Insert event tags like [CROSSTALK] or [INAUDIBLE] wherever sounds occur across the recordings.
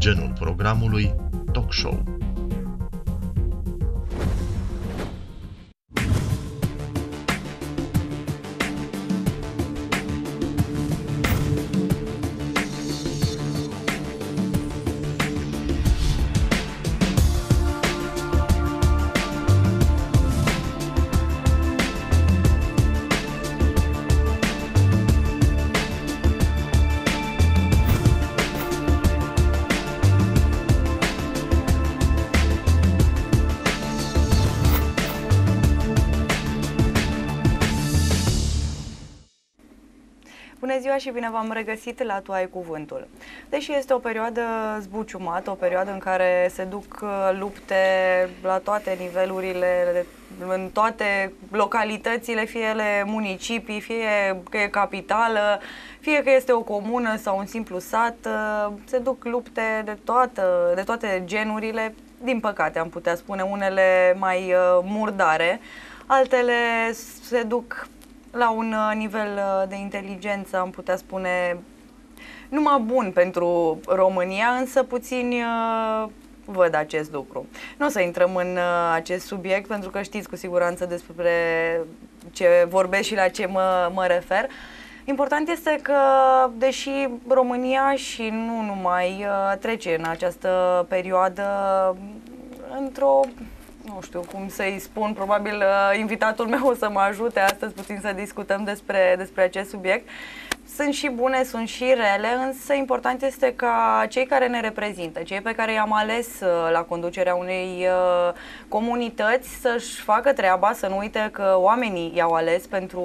genul programului talk show. Ziua și bine v-am regăsit la Tu ai cuvântul. Deși este o perioadă zbuciumată, o perioadă în care se duc uh, lupte la toate nivelurile, în toate localitățile, fie ele municipii, fie că e capitală, fie că este o comună sau un simplu sat, uh, se duc lupte de, toată, de toate genurile, din păcate am putea spune, unele mai uh, murdare, altele se duc la un uh, nivel uh, de inteligență, am putea spune, numai bun pentru România, însă puțini uh, văd acest lucru. Nu o să intrăm în acest subiect pentru că știți cu siguranță despre ce vorbesc și la ce mă, mă refer. Important este că, deși România și nu numai trece în această perioadă într-o nu știu cum să-i spun, probabil uh, invitatul meu o să mă ajute astăzi puțin să discutăm despre, despre acest subiect. Sunt și bune, sunt și rele, însă important este ca cei care ne reprezintă, cei pe care i-am ales uh, la conducerea unei uh, comunități să-și facă treaba, să nu uite că oamenii i-au ales pentru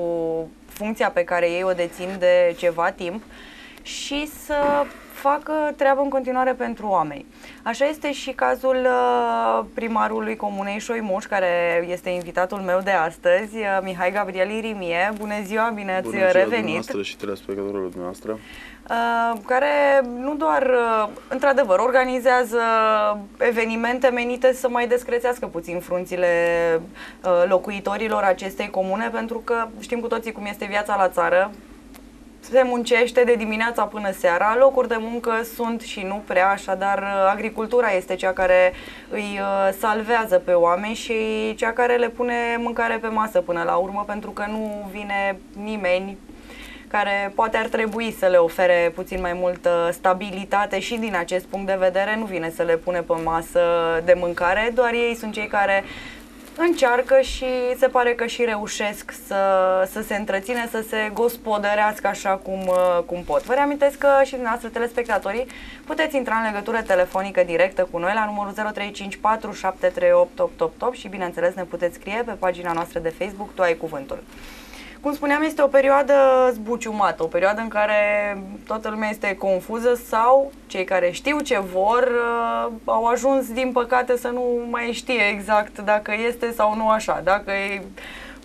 funcția pe care ei o dețin de ceva timp și să facă treabă în continuare pentru oameni. Așa este și cazul uh, primarului Comunei Șoimuș, care este invitatul meu de astăzi, uh, Mihai Gabriel Irimie. Bună ziua, bine ați Bună ziua revenit! Bună și telespectatorilor dumneavoastră. Uh, care nu doar, într-adevăr, organizează evenimente menite să mai descrețească puțin frunțile locuitorilor acestei comune, pentru că știm cu toții cum este viața la țară, se muncește de dimineața până seara, locuri de muncă sunt și nu prea, așadar uh, agricultura este cea care îi uh, salvează pe oameni și cea care le pune mâncare pe masă până la urmă, pentru că nu vine nimeni care poate ar trebui să le ofere puțin mai multă stabilitate și din acest punct de vedere nu vine să le pune pe masă de mâncare, doar ei sunt cei care încearcă și se pare că și reușesc să, să se întreține, să se gospodărească așa cum, uh, cum pot. Vă reamintesc că și dumneavoastră, telespectatorii, puteți intra în legătură telefonică directă cu noi la numărul 0354 și bineînțeles ne puteți scrie pe pagina noastră de Facebook Tu ai cuvântul. Cum spuneam, este o perioadă zbuciumată, o perioadă în care toată lumea este confuză sau cei care știu ce vor uh, au ajuns, din păcate, să nu mai știe exact dacă este sau nu așa, dacă e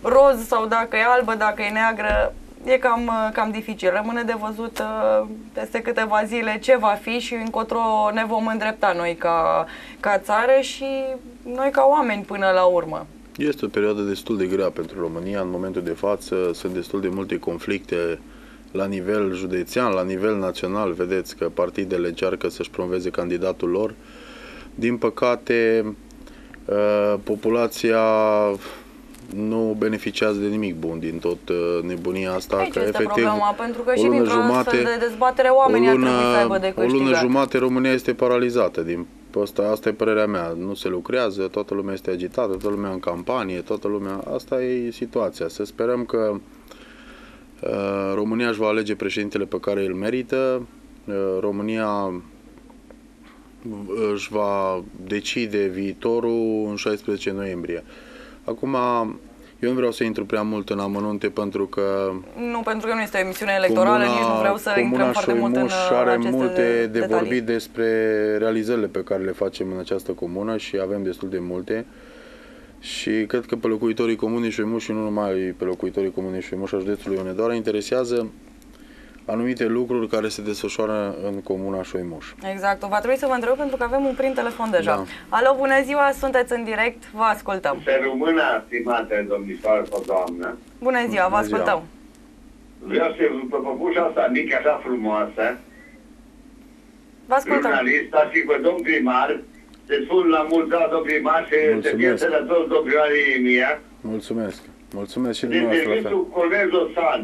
roz sau dacă e albă, dacă e neagră, e cam, uh, cam dificil. Rămâne de văzut uh, peste câteva zile ce va fi și încotro ne vom îndrepta noi ca, ca țară și noi ca oameni până la urmă. Este o perioadă destul de grea pentru România. În momentul de față sunt destul de multe conflicte la nivel județean, la nivel național. Vedeți că partidele încearcă să-și promoveze candidatul lor. Din păcate, uh, populația nu beneficiază de nimic bun din tot uh, nebunia asta. Aici că este efectiv, problema, pentru că și dintr-o jumate, de dezbatere oamenii o lună, ar trebui să aibă de câștigat. O lună jumate România este paralizată din Asta, asta e părerea mea. Nu se lucrează, toată lumea este agitată, toată lumea în campanie, toată lumea... Asta e situația. Să sperăm că uh, România își va alege președintele pe care îl merită. Uh, România își va decide viitorul în 16 noiembrie. Acum, eu nu vreau să intru prea mult în amănunte pentru că... Nu, pentru că nu este o emisiune electorală, comuna, nici nu vreau să intrăm foarte mult în are multe de detalii. vorbit despre realizările pe care le facem în această comună și avem destul de multe. Și cred că pe locuitorii comunei Șoimuș și nu numai pe locuitorii comunei Șoimuș a județului Onedoara interesează anumite lucruri care se desfășoară în comuna Șoimuș. Exact. Va trebui să vă întreb pentru că avem un prim telefon deja. Da. Alo, bună ziua, sunteți în direct, vă ascultăm. Să rămână, stimate domnișoară sau doamnă. Bună ziua, vă ascultăm. Vreau să pe păpușa asta mică, așa frumoasă, Vă ascultăm. jurnalista și pe domn primar. Te spun la mulți ani, domn primar, și să fie Mulțumesc. sănătos, domn primar Ieremia. Mulțumesc. Mulțumesc și Din dumneavoastră la serviciul Colonel Zosan.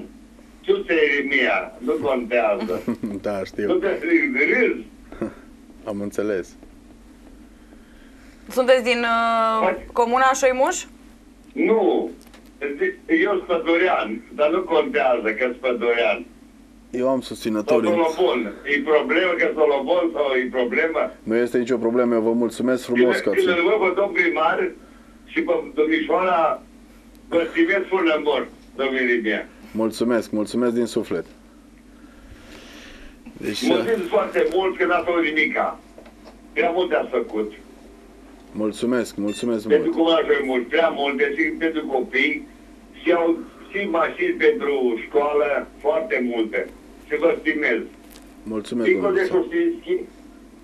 Tu te Ieremia, nu contează. fel. [LAUGHS] Da, nu știu. te râzi. [LAUGHS] Am înțeles. Sunteți din uh, comuna Șoimuș? Nu. Eu sunt pădurean, dar nu contează că sunt pădurean. Eu am Sau susținători. Solobon. E problemă că Solobon sau e problemă? Nu este nicio problemă, eu vă mulțumesc frumos că Când ați... îl văd pe domn primar și pe domnișoara, vă stimez foarte mult, domnule mea. Mulțumesc, mulțumesc din suflet. Deci, Mulțumesc foarte mult că n-ați făcut nimica. Prea multe ați făcut. mulțumesc, mulțumesc Pentru mult. cum aș fi mult, prea multe și pentru copii și au și mașini pentru școală, foarte multe. Și vă stimez. Mulțumesc, Dincolo de domnule. Sosinski,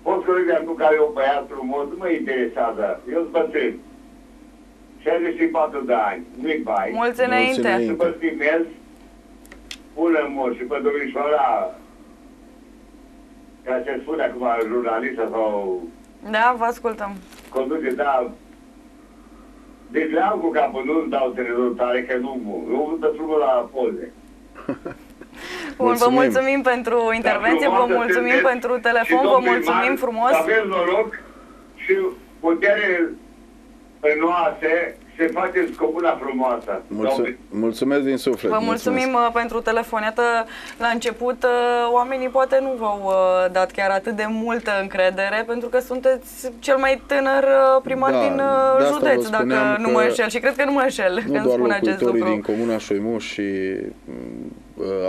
fost colega cu care e un băiat frumos, nu mă interesează. Eu sunt bătrân. 64 de ani, nu-i bai. Mulți înainte. înainte. Și vă stimez, până mult și pe domnișoara, ca se spune acum, jurnalistă sau Da, vă ascultăm. conduce, da, deci le am cu capul, nu dau televizor tare, că nu, eu văd frumos la poze. [LAUGHS] Bun, vă Mulțumim. mulțumim pentru intervenție, vă frumoasă mulțumim sunteți pentru și telefon, domn vă primar, mulțumim frumos. Să aveți noroc și putere înoase să faceți comuna frumoasă. Mulțu- Domnule. mulțumesc din suflet. Vă mulțumesc. mulțumim uh, pentru telefon. Iată, la început, uh, oamenii poate nu v-au uh, dat chiar atât de multă încredere, pentru că sunteți cel mai tânăr uh, primar Da, din de uh, asta județ, vă dacă spuneam nu că mă înșel. Și cred că nu mă înșel Nu când doar spun acest locuitorii lucru. din comuna Șoimuș și mm,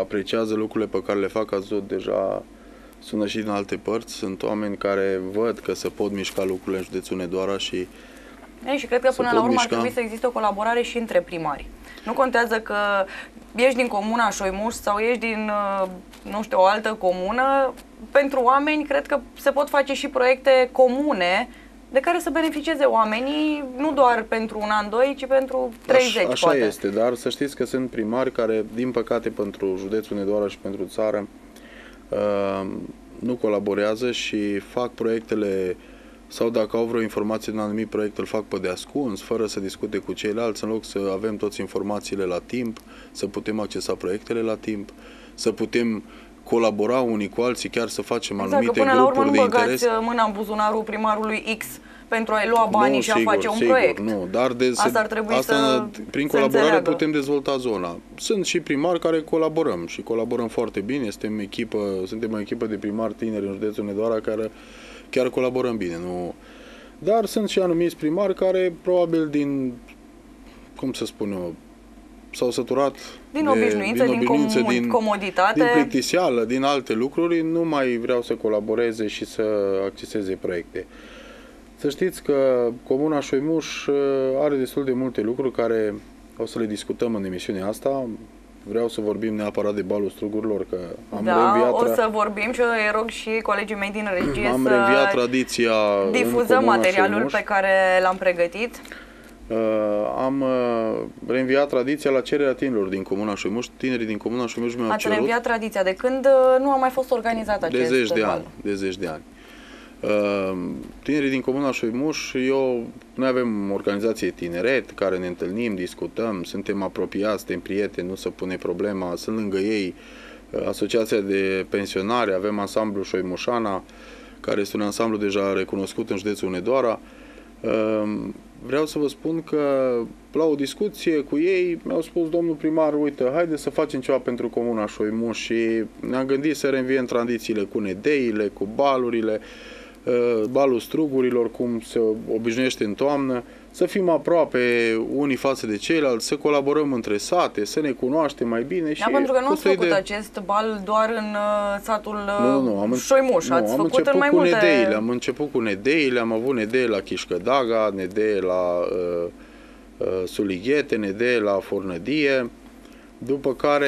apreciază lucrurile pe care le fac, ați văzut deja sună și din alte părți. Sunt oameni care văd că se pot mișca lucrurile în județul Nedoara și Ei, și cred că Se până pot la urmă ar mișca. trebui să existe o colaborare și între primari. Nu contează că ești din comuna Șoimuș sau ești din, uh, nu știu, o altă comună. Pentru oameni, cred că se pot face și proiecte comune de care să beneficieze oamenii, nu doar pentru un an, doi, ci pentru 30, Așa, așa poate. este, dar să știți că sunt primari care, din păcate, pentru județul Nedoara și pentru țară, uh, nu colaborează și fac proiectele sau dacă au vreo informație din anumit proiect, îl fac pe de ascuns, fără să discute cu ceilalți, în loc să avem toți informațiile la timp, să putem accesa proiectele la timp, să putem colabora unii cu alții, chiar să facem Exact, că anumite până la urmă grupuri nu de interes. băgați uh, mâna în buzunarul primarului X pentru a-i lua banii Nu, și a sigur, face un sigur, proiect. Nu, dar de, Asta ar trebui asta, să prin se colaborare înțeleagă. putem dezvolta zona. Sunt și primari care colaborăm și colaborăm foarte bine. Suntem, echipă, suntem o echipă de primari tineri în județul Nedoara care chiar colaborăm bine. Nu... Dar sunt și anumiți primari care probabil din, cum să spun eu, s-au săturat Din de, obișnuință, din obișnuință, comu- comoditate. din plictiseală, din alte lucruri, nu mai vreau să colaboreze și să acceseze proiecte. Să știți că Comuna Șoimuș uh, are destul de multe lucruri care o să le discutăm în emisiunea asta. Vreau să vorbim neapărat de balul strugurilor, că am da, reînviat, o tra- să vorbim și îi rog și colegii mei din regie am să reînviat tradiția în difuzăm Comuna materialul Șoimuș. pe care l-am pregătit. Uh, am uh, reînviat tradiția la cererea tinerilor din Comuna Șoimuș. Tinerii din Comuna Șoimuș mi-au Ați cerut reînviat tradiția de când uh, nu a mai fost organizat de acest zeci de bal. ani. De zeci de ani. Uh, tinerii din Comuna Șoimuș, eu, noi avem organizație tineret care ne întâlnim, discutăm, suntem apropiați, suntem prieteni, nu se pune problema, sunt lângă ei uh, Asociația de Pensionare, avem ansamblu Șoimușana, care este un ansamblu deja recunoscut în județul Nedoara. Uh, Vreau să vă spun că la o discuție cu ei mi-au spus domnul primar, uite, haide să facem ceva pentru Comuna Șoimuș și ne-am gândit să reînviem tradițiile cu nedeile, cu balurile, uh, balul strugurilor, cum se obișnuiește în toamnă, să fim aproape unii față de ceilalți, să colaborăm între sate, să ne cunoaștem mai bine. și Da, pentru că nu ați fost o făcut idee. acest bal doar în uh, satul uh, Nu, nu, nu, am, în- Șoimuș, nu, ați am făcut început în mai cu multe... nedeile, am început cu nedeile, am avut nedee la Chișcădaga, nedee la uh, uh, Sulighete, nedee la Fornădie, după care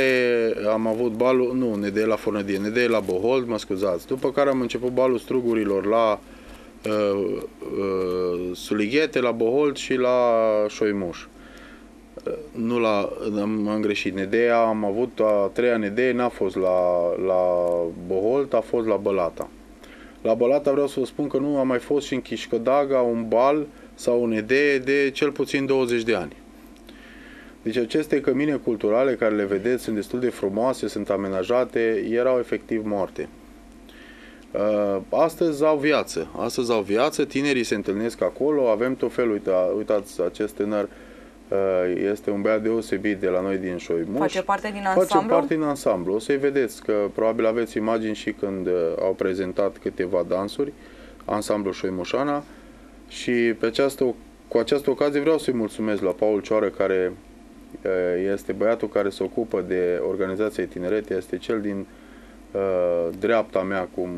am avut balul, nu, nedee la Fornădie, nedee la Bohold, mă scuzați, după care am început balul strugurilor la uh, uh, Sulighete, la Bohold și la Șoimuș. Uh, Nu la, am, am greșit, Nedea, am avut a treia Nedee, n-a fost la, la Boholt, a fost la Bălata. La Balata vreau să vă spun că nu a mai fost și în Chișcădaga un bal sau un idee de cel puțin 20 de ani. Deci aceste cămine culturale care le vedeți sunt destul de frumoase, sunt amenajate, erau efectiv moarte. Uh, astăzi au viață. Astăzi au viață, tinerii se întâlnesc acolo, avem tot felul, uita, uitați, acest tânăr uh, este un băiat deosebit de la noi din Șoimuș. Face parte din ansamblu? Face parte din ansamblu. O să-i vedeți că probabil aveți imagini și când uh, au prezentat câteva dansuri, ansamblu Șoimușana și pe această, cu această ocazie vreau să-i mulțumesc la Paul Cioară care este băiatul care se ocupă de organizația Tinerete, este cel din uh, dreapta mea, cum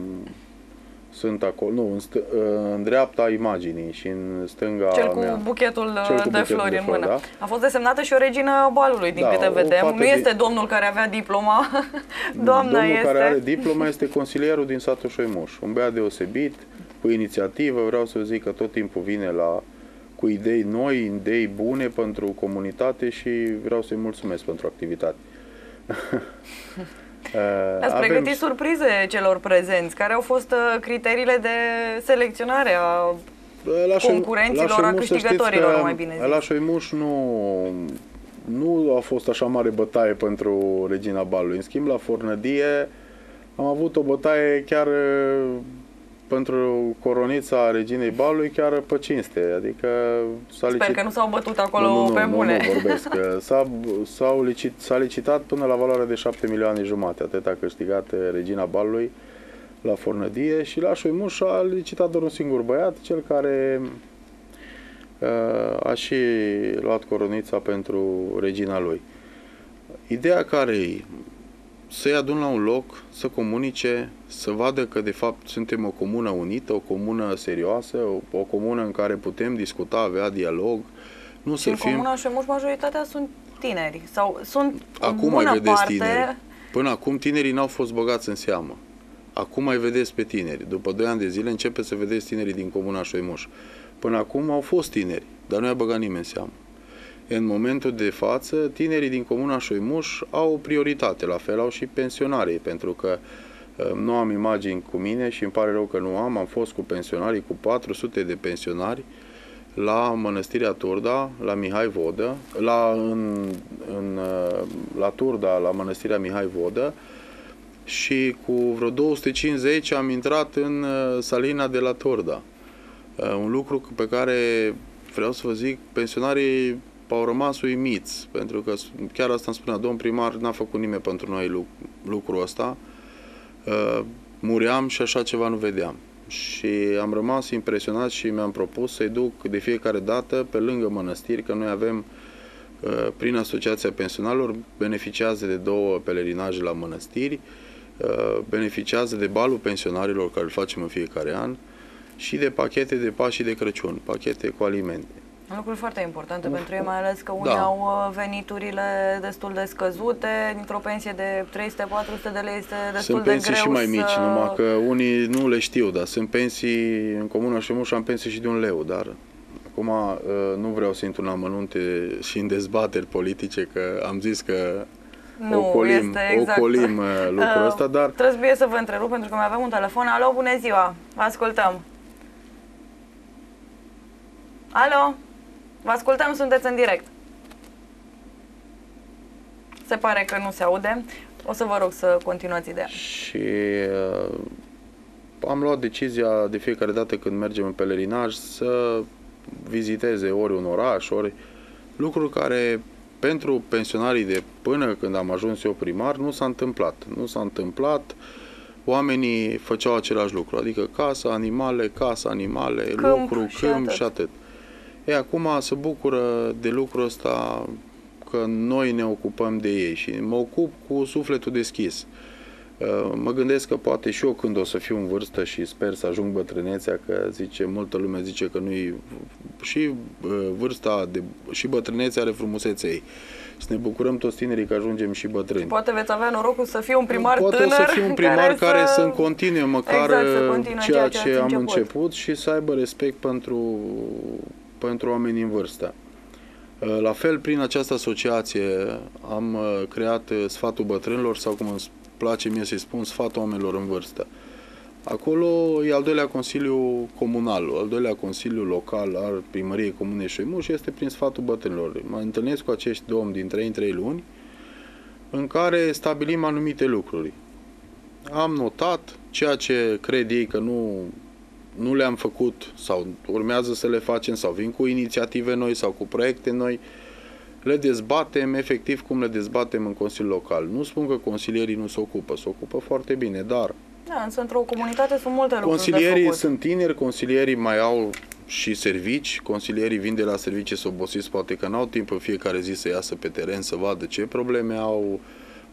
sunt acolo, nu, în, st- uh, în dreapta imaginii și în stânga Cel cu mea. buchetul, Cel cu de buchetul flori de în flori, mână. da. A fost desemnată și o regină balului, din Da, câte o vedem. fată Nu este din- domnul care avea diploma, [LAUGHS] doamna Domnul este. care are diploma este consilierul din satul Șoimuș. Un băiat deosebit, cu inițiativă, vreau să zic că tot timpul vine la cu idei noi, idei bune pentru comunitate și vreau să-i mulțumesc pentru activitate. Uh, [LAUGHS] Ați avem pregătit și- surprize celor prezenți. Care au fost uh, criteriile de selecționare a La Șoi- concurenților, la a Șoimuș, să știți câștigătorilor, că mai bine zis. La Șoimuș nu, nu a fost așa mare bătaie pentru Regina Balului. În schimb, la Fornădie am avut o bătaie chiar uh, pentru coronița Reginei Balului, chiar pe cinste. Adică s-a Sper că nu s-au bătut acolo nu, nu, pe nu, bune. Nu, vorbesc. [LAUGHS] S-a, s-au licit, s-a licitat până la valoare de 7 milioane jumate. Atât a câștigat uh, Regina Balului la Fornădie și la Șoimuș a licitat doar un singur băiat, cel care uh, a și luat coronița pentru regina lui. Ideea care e să-i adun la un loc, să comunice, să vadă că de fapt suntem o comună unită, o comună serioasă, o, o comună în care putem discuta, avea dialog, nu Și să în fim... Comuna Șemuș majoritatea sunt tineri sau sunt Acum în mai bună vedeți parte tineri. Până acum tinerii n-au fost băgați în seamă. Acum mai vedeți pe tineri. După 2 ani de zile începe să vedeți tinerii din Comuna Șoimuș. Până acum au fost tineri, dar nu i-a băgat nimeni în seamă. În momentul de față, tinerii din Comuna Șoimuș au o prioritate, la fel au și pensionarii, pentru că uh, nu am imagini cu mine și îmi pare rău că nu am. Am fost cu pensionarii, cu 400 de pensionari la Mănăstirea Turda, la Mihai Vodă, la, în, în, uh, la Turda, la Mănăstirea Mihai Vodă și cu vreo 250 am intrat în uh, Salina de la Turda. Uh, Un lucru pe care vreau să vă zic, pensionarii au rămas uimiți, pentru că chiar asta îmi spunea, domn primar, n-a făcut nimeni pentru noi lu- lucrul ăsta. Uh, Muream și așa ceva nu vedeam. Și am rămas impresionat și mi-am propus să-i duc de fiecare dată pe lângă mănăstiri, că noi avem uh, prin Asociația Pensionarilor, beneficiază de două pelerinaje la mănăstiri, uh, beneficiază de balul pensionarilor care îl facem în fiecare an și de pachete de Paști și de Crăciun, pachete cu alimente. Lucruri foarte importante pentru ei, mai ales că unii Da. au uh, veniturile destul de scăzute, dintr-o pensie de 300-400 de lei este destul Sunt de pensii greu și mai mici, să... numai că unii nu le știu, dar sunt pensii, în Comuna Șemuș am pensii și de un leu, dar acum uh, nu vreau să intru în amănunte și în dezbateri politice, că am zis că Nu, ocolim, este exact. ocolim uh, [LAUGHS] lucrul Uh, ăsta, dar Trebuie să vă întrerup pentru că mai avem un telefon. Alo, bună ziua! Vă ascultăm! Alo? Vă ascultăm, sunteți în direct. Se pare că nu se aude. O să vă rog să continuați ideea. și uh, am luat decizia de fiecare dată când mergem în pelerinaj să viziteze ori un oraș, ori lucruri care pentru pensionarii de până când am ajuns eu primar nu s-a întâmplat. Nu s-a întâmplat, oamenii făceau același lucru, adică casă, animale, casă, animale, Câmp lucru, și câmp atât. și atât. E, acum se bucură de lucrul ăsta că noi ne ocupăm de ei și mă ocup cu sufletul deschis. Uh, Mă gândesc că poate și eu când o să fiu în vârstă și sper să ajung bătrânețea, că zice, multă lume zice că nu-i și uh, vârsta de, și bătrânețea are frumusețea ei. Și ne bucurăm toți tinerii că ajungem și bătrâni. Poate veți avea norocul să fie un primar Poate tânăr o să fiu un primar [LAUGHS] care, care să... să continue măcar Exact, să uh, continue ceea ceea ce ce ați am început. început și să aibă respect pentru, pentru oamenii în vârstă. Uh, La fel, prin această asociație am uh, creat uh, Sfatul Bătrânilor sau cum îmi place mie să-i spun, Sfatul Oamenilor în Vârstă. Acolo e al doilea Consiliu Comunal, al doilea Consiliu Local al Primăriei Comune Șoimuș și este prin sfatul bătrânilor. Mă întâlnesc cu acești domni din 3 în 3 luni în care stabilim anumite lucruri. Am notat ceea ce cred ei că nu, nu le-am făcut sau urmează să le facem sau vin cu inițiative noi sau cu proiecte noi, le dezbatem efectiv cum le dezbatem în Consiliul Local. Nu spun că consilierii nu se ocupă, se ocupă foarte bine, dar Da, însă într-o comunitate sunt multe lucruri de Consilierii făcut. sunt tineri, consilierii mai au și servici, consilierii vin de la servicii să obosiți, poate că n-au timp în fiecare zi să iasă pe teren să vadă ce probleme au,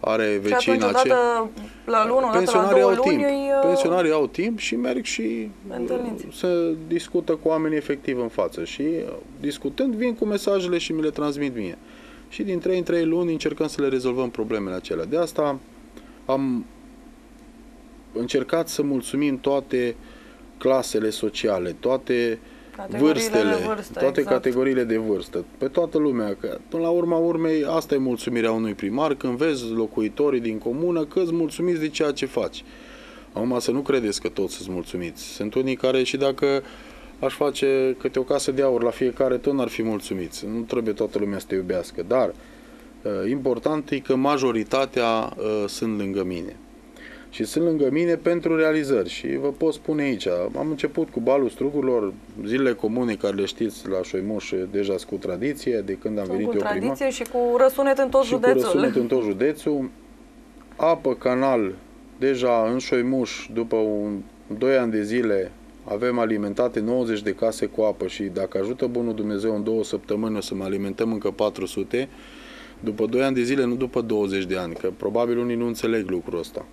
are Și atunci, vecina ce... odată la lună, odată la Pensionarii două au luni, timp. îi, uh, Pensionarii au timp și merg și Întâlniți. se discută cu oamenii efectiv în față și uh, discutând vin cu mesajele și mi le transmit mie. Și din 3 în 3 luni încercăm să le rezolvăm problemele acelea. De asta am încercat să mulțumim toate clasele sociale, toate Categoriile vârstele, de vârstă, toate exact. categoriile de vârstă, pe toată lumea. Că, până la urma urmei, asta e mulțumirea unui primar, când vezi locuitorii din comună că îți mulțumiți de ceea ce faci. Acum să nu credeți că toți sunt mulțumiți. Sunt unii care și dacă aș face câte o casă de aur la fiecare, tot n-ar fi mulțumiți. Nu trebuie toată lumea să te iubească, dar uh, important e că majoritatea uh, sunt lângă mine. Și sunt lângă mine pentru realizări și vă pot spune aici, am început cu balul strugurilor, zilele comune care le știți la Șoimoș deja sunt cu tradiție, de când am Sunt venit cu eu primar tradiție și cu răsunet în tot și cu județul. răsunet în tot județul. Apă, canal, deja în Șoimuș, după un, 2 ani de zile, avem alimentate 90 de case cu apă și dacă ajută Bunul Dumnezeu în două săptămâni o să mai alimentăm încă 400, după 2 ani de zile, nu după 20 de ani, că probabil unii nu înțeleg lucrul ăsta.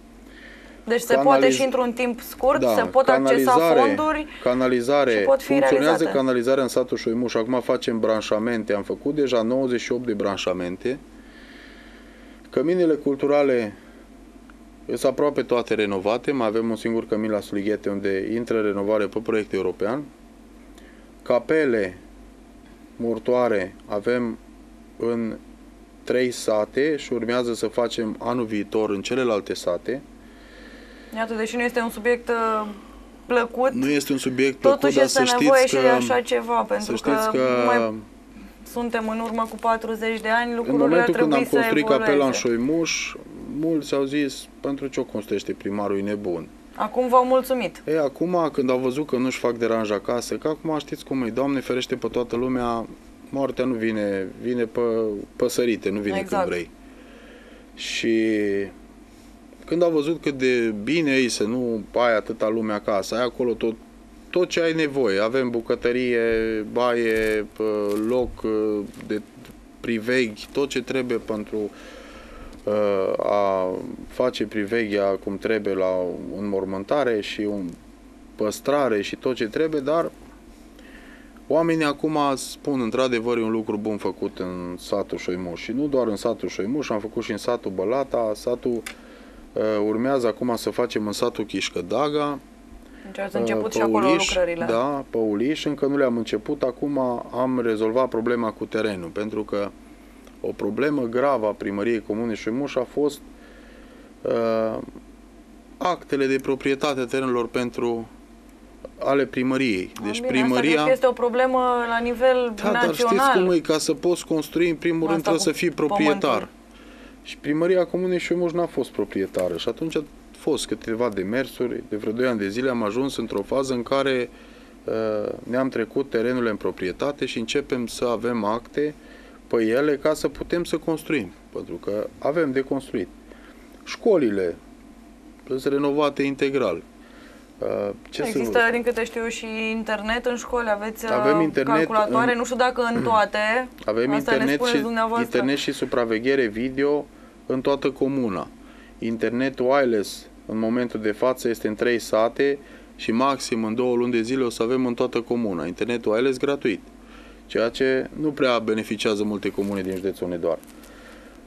Deci se Canaliz- poate și într-un timp scurt, se pot accesa fonduri. canalizare, și pot fi funcționează realizate. canalizarea în satul Șoimuș, acum facem branșamente, am făcut deja 98 de branșamente, căminele culturale sunt aproape toate renovate, mai avem un singur cămin la Sulighete unde intră renovare pe proiect european, capele, mortoare, avem în trei sate și urmează să facem anul viitor în celelalte sate. Iată, deși nu este un subiect uh, plăcut, Nu este un subiect plăcut, totuși dar este să nevoie știți și că, de așa ceva, pentru să știți că, că mai suntem în urmă cu 40 de ani, în lucrurile ar momentul când trebui am construit să capela în evolueze. Șoimuș, mulți au zis, pentru ce o construiește primarul, e nebun. Acum v-au mulțumit. E, acum când au văzut că nu-și fac deranj acasă, că acum știți cum e, Doamne ferește pe toată lumea, moartea nu vine, vine pe păsărite, nu vine Exact. când vrei. Și când au văzut cât de bine e să nu ai atâta lume acasă, ai acolo tot, tot ce ai nevoie. Avem bucătărie, baie, pă, loc uh, de priveghi, tot ce trebuie pentru uh, a face priveghea cum trebuie la înmormântare și un păstrare și tot ce trebuie, dar oamenii acum spun într-adevăr e un lucru bun făcut în satul Șoimuș și nu doar în satul Șoimuș, am făcut și în satul Bălata, satul uh, urmează acum să facem în satul Chișcădaga, Deci ați început pe și acolo Uliș, lucrările. Da, pe Uliș, încă nu le-am început, acum am rezolvat problema cu terenul, pentru că o problemă gravă a primăriei Comune Șoimuș a fost uh, actele de proprietate a terenurilor pentru ale primăriei. Deci Bine, Asta primăria... cred că este o problemă la nivel Da, dar știți național. cum e, ca să poți construi, în primul Asta rând trebuie cu să fii proprietar. pământul. Și primăria Comunei Șoimuș n-a fost proprietară și atunci a fost câteva demersuri, de vreo 2 ani de zile am ajuns într-o fază în care uh, ne-am trecut terenurile în proprietate și începem să avem acte pe ele ca să putem să construim, pentru că avem de construit. Școlile sunt renovate integral. Uh, Ce să vă Există, din câte știu, și internet în școli, aveți Avem uh, internet calculatoare, în- nu știu dacă în [CLEARS THROAT] toate. Avem Asta ne internet spuneți și, dumneavoastră. internet și supraveghere video în toată comuna. Internet wireless în momentul de față este în trei sate și maxim în două luni de zile o să avem în toată comuna. Internet wireless gratuit, ceea ce nu prea beneficiază multe comune din județul Hunedoara.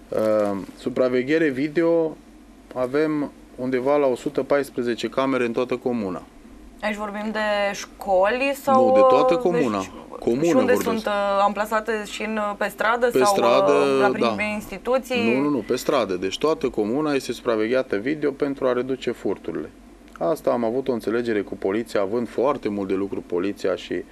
Uh, supraveghere video avem undeva la 114 camere în toată comuna. Aici vorbim de școli sau... Nu, de toată uh, comuna. Deci, Comună și unde vorbesc. sunt uh, amplasate și în, uh, pe stradă Pe sau stradă, uh, la da. prime instituții? Nu, nu, nu, pe stradă. Deci toată comuna este supravegheată video pentru a reduce furturile. Asta am avut o înțelegere cu poliția, având foarte mult de lucru poliția și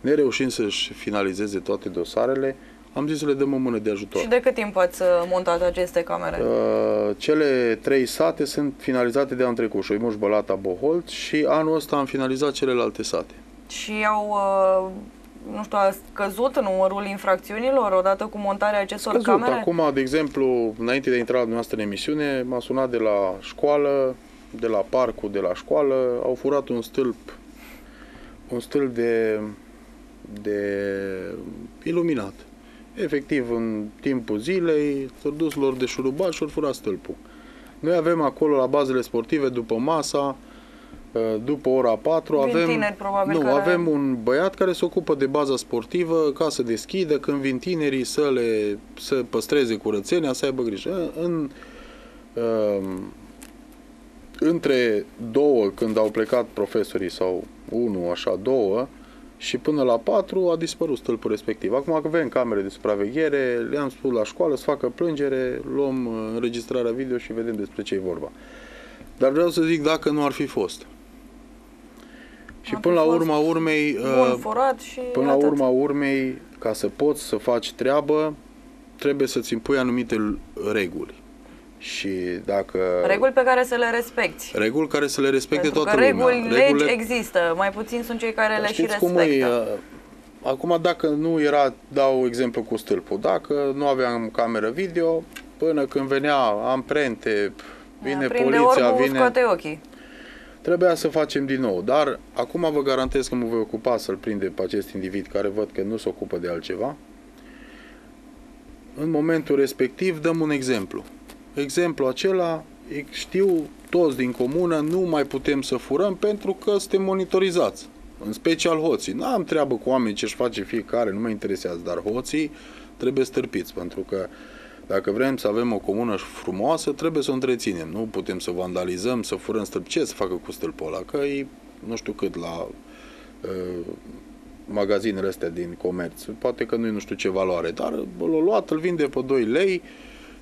nereușind să-și finalizeze toate dosarele, am zis să le dăm o mână de ajutor. Și de cât timp ați uh, montat aceste camere? Uh, cele trei sate sunt finalizate de anul trecut, Șoimuș, Bălata, Boholt și anul ăsta am finalizat celelalte sate. Și au, uh, nu știu, a scăzut numărul infracțiunilor odată cu montarea acestor Scăzut. camere? Acum, de exemplu, înainte de a intra la noastră în emisiune, m-a sunat de la școală, de la parcul de la școală, au furat un stâlp, un stâlp de, de iluminat. Efectiv, în timpul zilei, s-au dus lor de șurubat și au furat stâlpul. Noi avem acolo, la bazele sportive, după masa, uh, după ora 4, Vin avem, tineri, probabil, nu, care- avem un băiat care se ocupă de baza sportivă ca să deschidă, când vin tinerii să le să păstreze curățenia, să aibă grijă. În, uh, între două, când au plecat profesorii sau unul, așa, două, și până la patru a dispărut stâlpul respectiv. Acum că avem camere de supraveghere, le-am spus la școală să facă plângere, luăm uh, înregistrarea video și vedem despre ce e vorba. Dar vreau să zic dacă nu ar fi fost. Și Ar până fi la fost urma urmei, Bun, uh, furat și Până la atât. urma urmei, ca să poți să faci treabă, trebuie să-ți impui anumite l- reguli. Și dacă... Reguli pe care să le respecti. Reguli care să le respecte Pentru toată că reguli, lumea. legi există, mai puțin sunt cei care Dar le și știți respectă. cum e? uh, Acum, dacă nu era, dau exemplu cu stâlpul, dacă nu aveam cameră video, până când venea amprente, vine Prinde poliția, orbul, vine... scoate ochii. Trebuia să facem din nou, dar acum vă garantez că mă voi ocupa să-l prinde pe acest individ care văd că nu se ocupă de altceva. În momentul respectiv dăm un exemplu. Exemplu acela, e- știu toți din comună, nu mai putem să furăm pentru că suntem monitorizați. În special hoții. Nu am treabă cu oameni ce-și face fiecare, nu mă interesează, dar hoții trebuie stârpiți, pentru că dacă vrem să avem o comună frumoasă, trebuie să o întreținem. Nu putem să vandalizăm, să furăm stâlp. Ce să facă cu stâlpul ăla? Că e nu știu cât la uh, magazinele astea din comerț. Poate că nu e nu știu ce valoare, dar l-a luat, îl vinde pe 2 lei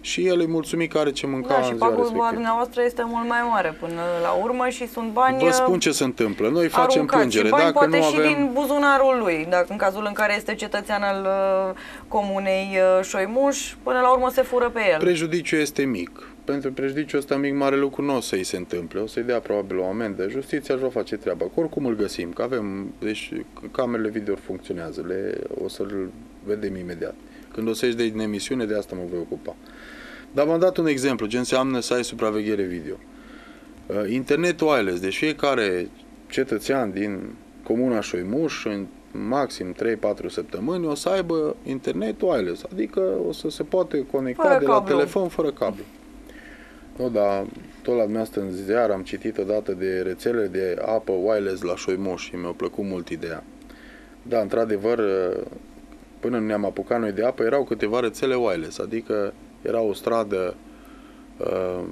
și el e mulțumit că are ce mânca Da, și în ziua pagubă respectivă. dumneavoastră este mult mai mare până la urmă și sunt bani Vă spun ce se întâmplă. Noi facem aruncați plângere. și bani Dacă poate nu și avem... din buzunarul lui, dacă în cazul în care este cetățean al uh, comunei uh, Șoimuș, până la urmă se fură pe el. Prejudiciul este mic. Pentru prejudiciul ăsta mic, mare lucru nu o să-i se întâmple. O să-i dea probabil o amendă. Justiția își va face treaba. Că oricum îl găsim. Că avem, deci camerele video funcționează. Le, o să-l vedem imediat. Când o să ieși din emisiune, de asta mă voi ocupa. Dar v-am dat un exemplu, ce înseamnă să ai supraveghere video. Uh, Internet wireless, deci fiecare cetățean din comuna Șoimuș, în maxim 3-4 săptămâni, o să aibă internet wireless, adică o să se poate conecta Fără de la cablu. telefon fără cablu. Nu, dar tot la dumneavoastră în ziar am citit odată de rețele de apă wireless la Șoimuș și mi-a plăcut mult ideea. Da, într-adevăr, până nu ne-am apucat noi de apă, erau câteva rețele wireless, adică era o stradă uh,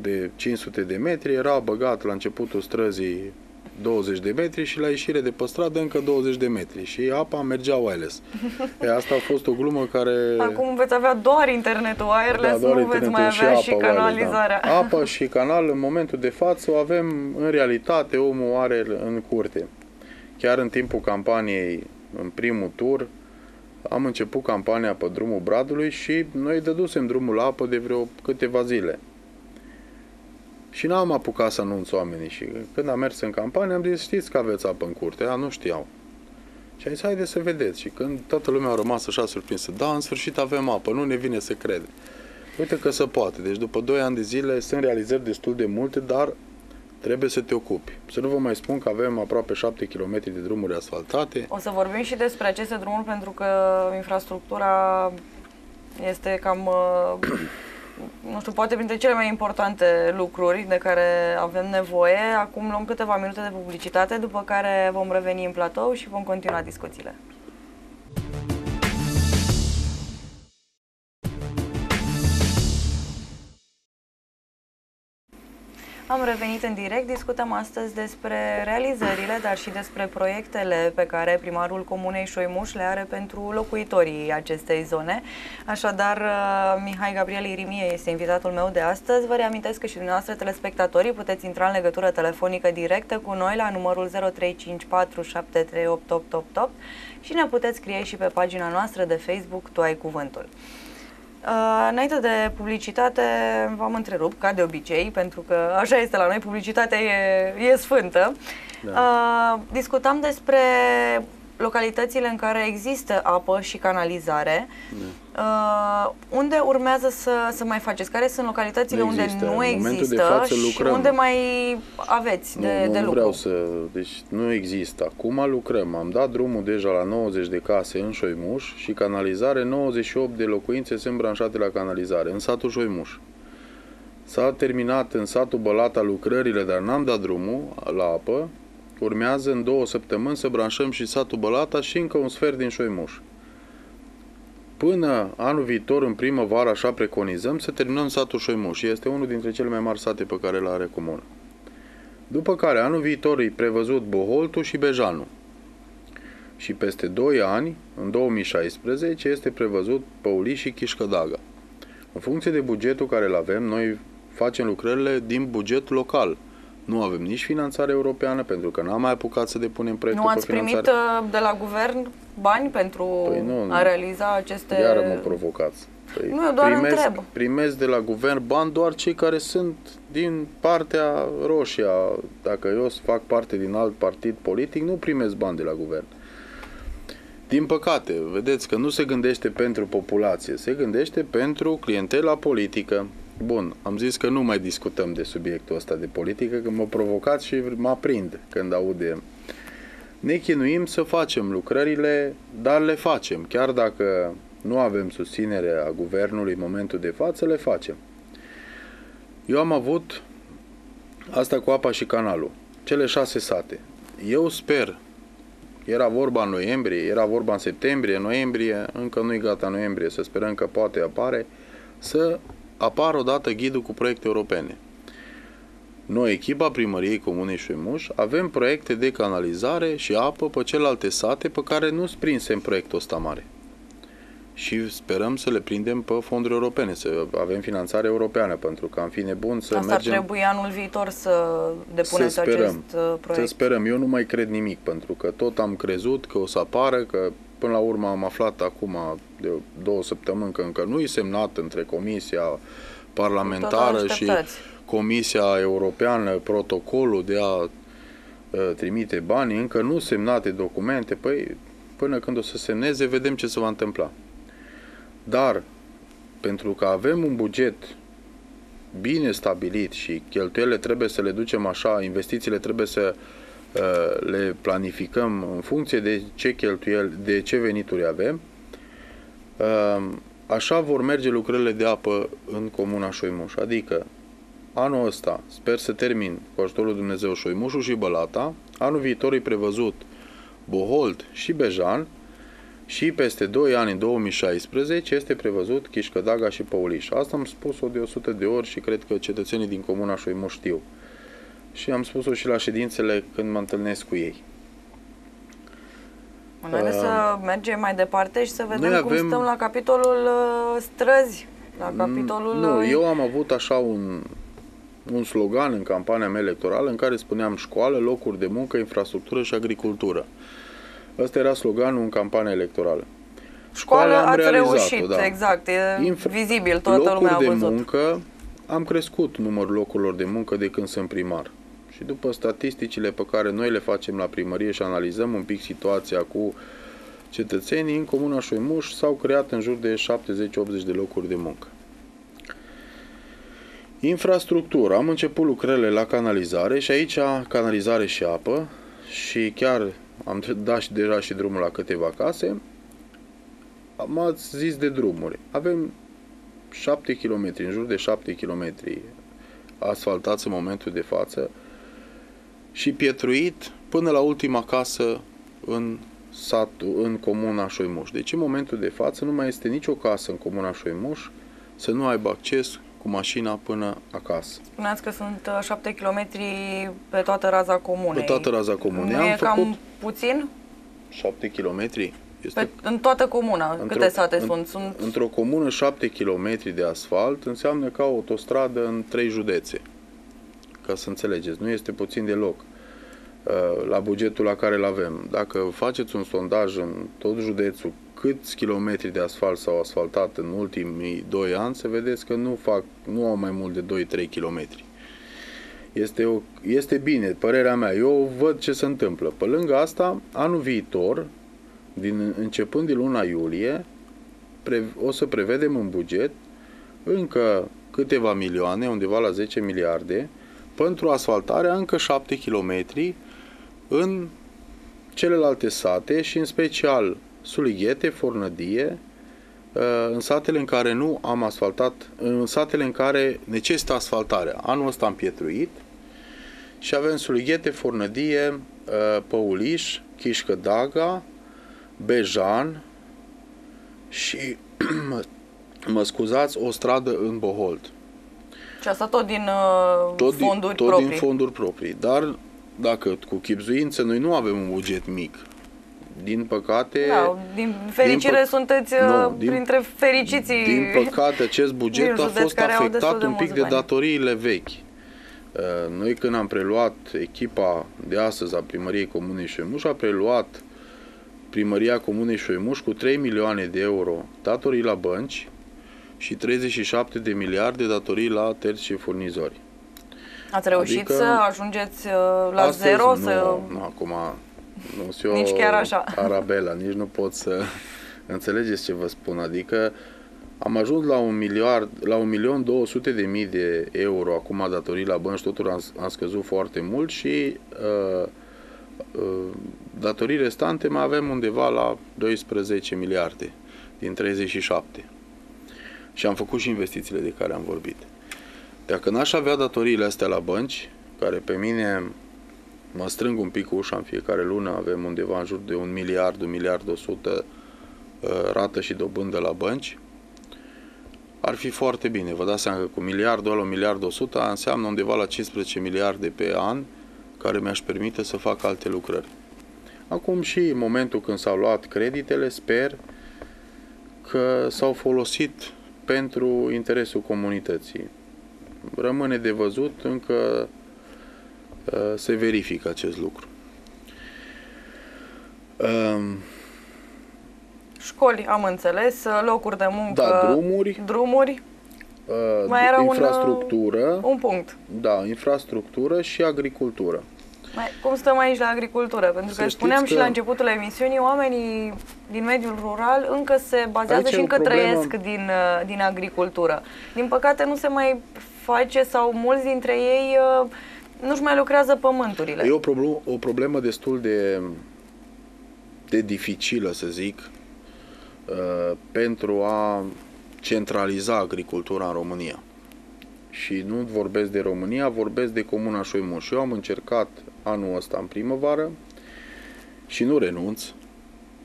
de 500 de metri, era băgat la începutul străzii 20 de metri și la ieșire de pe stradă încă 20 de metri și apa mergea wireless. [LAUGHS] E, asta a fost o glumă care... Acum veți avea doar internetul wireless, Da, doar nu veți internetul mai avea și, apa wireless, canalizarea. Da. Apa și canal în momentul de față o avem în realitate, omul are în curte. Chiar în timpul campaniei, în primul tur, am început campania pe drumul Bradului și noi dădusem drumul la apă de vreo câteva zile. Și n-am apucat să anunț oamenii și când am mers în campanie am zis, știți că aveți apă în curte, a, nu știau. Și am zis, haide să vedeți. Și când toată lumea a rămas așa surprinsă, da, în sfârșit avem apă, nu ne vine să crede. Uite că se poate. Deci după 2 ani de zile sunt realizări destul de multe, dar trebuie să te ocupi. Să nu vă mai spun că avem aproape 7 km de drumuri asfaltate. O să vorbim și despre aceste drumuri pentru că infrastructura este cam, uh, nu știu, poate printre cele mai importante lucruri de care avem nevoie. Acum luăm câteva minute de publicitate, după care vom reveni în platou și vom continua discuțiile. Am revenit în direct, discutăm astăzi despre realizările, dar și despre proiectele pe care primarul Comunei Șoimuș le are pentru locuitorii acestei zone. Așadar, uh, Mihai Gabriel Irimie este invitatul meu de astăzi. Vă reamintesc că și dumneavoastră, telespectatorii, puteți intra în legătură telefonică directă cu noi la numărul 0354738888 și ne puteți scrie și pe pagina noastră de Facebook Tu ai cuvântul. Uh, înainte de publicitate v-am întrerupt, ca de obicei, pentru că așa este la noi, publicitatea e, e sfântă. Da. Uh, discutam despre localitățile în care există apă și canalizare, da. uh, unde urmează să, să mai faceți? Care sunt localitățile unde nu există și unde mai aveți nu, de, nu, de nu lucru? vreau să... Deci nu există. Acum lucrăm. Am dat drumul deja la 90 de case în Șoimuș și canalizare. 98 de locuințe sunt branșate la canalizare în satul Șoimuș. S-a terminat în satul Bălata lucrările, dar n-am dat drumul la apă Urmează în două săptămâni să branșăm și satul Bălata și încă un sfert din Șoimuș. Până anul viitor, în primăvară, așa preconizăm, să terminăm satul Șoimuș. Este unul dintre cele mai mari sate pe care le are comună. După care, anul viitor, e prevăzut Boholtul și Bejanul. Și peste 2 ani, în 2016, este prevăzut Păuli și Chișcădaga. În funcție de bugetul care îl avem, noi facem lucrările din buget local – nu avem nici finanțare europeană pentru că n-am mai apucat să depunem proiectul Nu ați pe primit uh, de la guvern bani pentru păi nu, a realiza aceste... Iară mă provocați. Păi nu, eu doar primesc, întreb. primesc de la guvern bani doar cei care sunt din partea roșia. Dacă eu fac parte din alt partid politic, nu primesc bani de la guvern. Din păcate, vedeți că nu se gândește pentru populație, se gândește pentru clientela politică. Bun, am zis că nu mai discutăm de subiectul ăsta de politică, că mă provocați și mă aprind când aude. Ne chinuim să facem lucrările, dar le facem. Chiar dacă nu avem susținerea guvernului în momentul de față, le facem. Eu am avut asta cu apa și canalul, cele șase sate. Eu sper, era vorba în noiembrie, era vorba în septembrie, noiembrie, încă nu-i gata noiembrie, să sperăm că poate apare, să apar odată ghidul cu proiecte europene. Noi, echipa primăriei Comunei Șuimuș, avem proiecte de canalizare și apă pe celelalte sate pe care nu sunt prinse în proiectul ăsta mare. Și sperăm să le prindem pe fonduri europene, să avem finanțare europeană, pentru că am fi nebun să Asta mergem... ar trebui anul viitor să depuneți să sperăm, acest uh, proiect. Să sperăm. Eu nu mai cred nimic, pentru că tot am crezut că o să apară, că până la urmă am aflat acum de două săptămâni că încă nu e semnat între Comisia Parlamentară și Comisia Europeană protocolul de a uh, trimite bani, încă nu semnate documente, păi până când o să semneze vedem ce se va întâmpla. Dar pentru că avem un buget bine stabilit și cheltuielile trebuie să le ducem așa, investițiile trebuie să uh, le planificăm în funcție de ce cheltuieli, de ce venituri avem, uh, așa vor merge lucrările de apă în comuna Șoimuș. Adică anul ăsta sper să termin cu ajutorul Dumnezeu Șoimușul și Bălata, anul viitor e prevăzut Bohold și Bejan, și peste 2 ani, în 2016, este prevăzut Chișcădaga și Păuliș. Asta am spus-o de 100 de ori și cred că cetățenii din Comuna Șoimuș știu. Și am spus-o și la ședințele când mă întâlnesc cu ei. Haideți uh, să mergem mai departe și să vedem avem... cum stăm la capitolul uh, străzi, la mm, capitolul... Nu, uh, eu am avut așa un, un slogan în campania mea electorală în care spuneam școală, locuri de muncă, infrastructură și agricultură. Ăsta era sloganul în campania electorală. Școală am ați reușit, da. exact, e Infra- vizibil, toată lumea a văzut. de muncă, am crescut numărul locurilor de muncă de când sunt primar. Și după statisticile pe care noi le facem la primărie și analizăm un pic situația cu cetățenii, în Comuna Șoimuș s-au creat în jur de 70-80 de locuri de muncă. Infrastructură. Am început lucrările la canalizare și aici canalizare și apă și chiar am dat și deja și drumul la câteva case, m-ați zis de drumuri. Avem 7 km, în jur de 7 km asfaltați în momentul de față și pietruit până la ultima casă în satul, în comuna Șoimuș. Deci în momentul de față nu mai este nicio casă în comuna Șoimuș să nu aibă acces cu mașina până acasă. Spuneați că sunt 7 km pe toată raza comunei. Pe toată raza comunei. Nu Am e cam făcut puțin? 7 km. Este Pe, în toată comuna, într-o- câte sate în- sunt? Sunt Într-o comună 7 km de asfalt înseamnă ca o autostradă în 3 județe. Ca să înțelegeți, nu este puțin deloc uh, la bugetul la care îl avem. Dacă faceți un sondaj în tot județul câți kilometri de asfalt s-au asfaltat în ultimii 2 ani, să vedeți că nu, fac, nu au mai mult de 2-3 kilometri. Este, o, este bine, părerea mea. Eu văd ce se întâmplă. Pe lângă asta, anul viitor, din, începând din luna iulie, pre, o să prevedem în buget încă câteva milioane, undeva la 10 miliarde, pentru asfaltarea încă 7 km în celelalte sate și în special Sulighete, Fornădie, uh, în satele în care nu am asfaltat, în satele în care necesită asfaltarea. Anul ăsta am pietruit și avem Sulighete, Fornădie, uh, Păuliș, Chișcă Daga, Bejan și [CLEARS THROAT] mă scuzați, o stradă în Boholt. Și asta tot din uh, Tot, fonduri din, tot proprii. din fonduri proprii. Dar dacă cu chipzuință, noi nu avem un buget mic. Din păcate, Da, din fericire din pă- sunteți Nu, uh, din- printre fericiții. din păcate, acest buget din a județ fost care au destul afectat de un pic mulți de bani. datoriile vechi. Uh, Noi când am preluat echipa de astăzi a primăriei Comunei Șoimuș, a preluat primăria Comunei Șoimuș cu 3 milioane de euro datorii la bănci și 37 de miliarde datorii la terți și furnizori. Ați reușit Adică- să ajungeți uh, la Astăzi, zero? nu, să... nu, acum nu sunt eu Nici chiar așa. [LAUGHS] Arabela, nici nu pot să [LAUGHS] înțelegeți ce vă spun. Adică am ajuns la un miliard, la un milion 200 de mii de euro acum datorii la bănci, totul am, am scăzut foarte mult și uh, uh, datorii restante mai avem undeva la 12 miliarde din 37. Și am făcut și investițiile de care am vorbit. Dacă n-aș avea datoriile astea la bănci, care pe mine mă strâng un pic cu ușa în fiecare lună, avem undeva în jur de un miliard, un miliard 100 uh, rată și dobândă la bănci, ar fi foarte bine. Vă dați seama că cu miliardul ăla, un miliard 100 înseamnă undeva la 15 miliarde pe an care mi-aș permite să fac alte lucrări. Acum și în momentul când s-au luat creditele, sper că s-au folosit pentru interesul comunității. Rămâne de văzut, încă uh, se verifică acest lucru. Um, Școli, am înțeles, uh, locuri de muncă, Da, drumuri. drumuri uh, Mai era un, uh, infrastructură, un punct. da, infrastructură și agricultură. Mai, cum stăm aici la agricultură? Pentru Să că știți spuneam și că- la începutul emisiunii, oamenii din mediul rural încă se bazează Aici e și o încă problemă. trăiesc din, uh, din agricultură. Din păcate nu se mai face sau mulți dintre ei uh, nu-și mai lucrează pământurile. E o, problemă, o problemă destul de, de dificilă, să zic, uh, pentru a centraliza agricultura în România. Și nu vorbesc de România, vorbesc de Comuna Șoimuș. Eu am încercat anul ăsta în primăvară și nu renunț.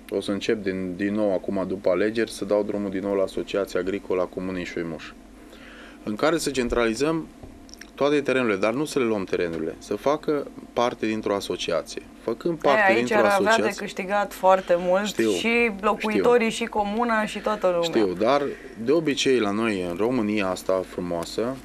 O să încep din, din nou acum după alegeri să dau drumul din nou la Asociația Agricolă a Comunei Șoimuș în care să centralizăm toate terenurile, dar nu să le luăm terenurile, să facă parte dintr-o asociație. Făcând parte E, aici dintr-o ar avea de asociație, câștigat foarte mult Știu, și locuitorii și comuna și toată lumea. știu, dar de obicei la noi, în România asta frumoasă,